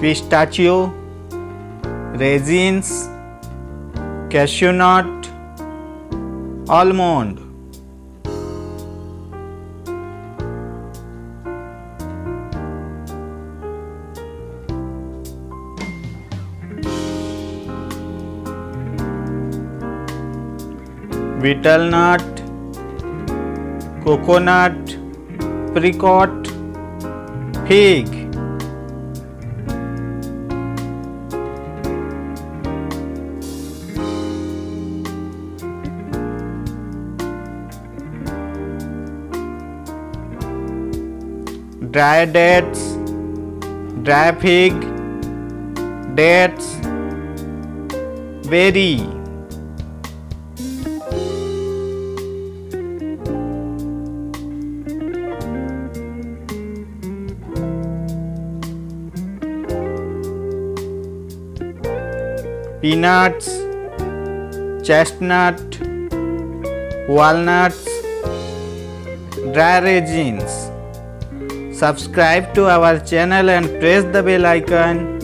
pistachio, raisins, cashew nut, almond. betel nut, coconut, apricot, fig. Dry dates, dry fig, dates, berry. peanuts, chestnut, walnuts, dry raisins. Subscribe to our channel and press the bell icon